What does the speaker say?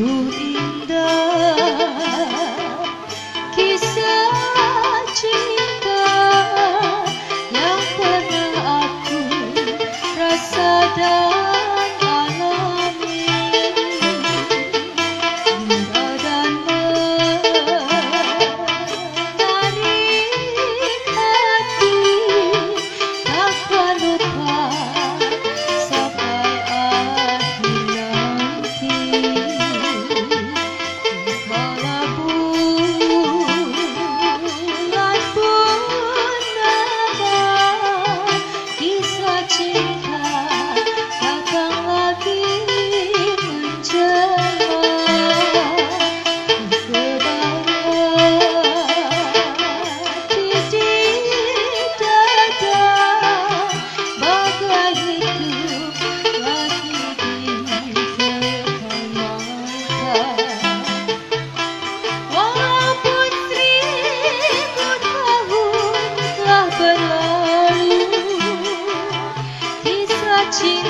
Cool. 情。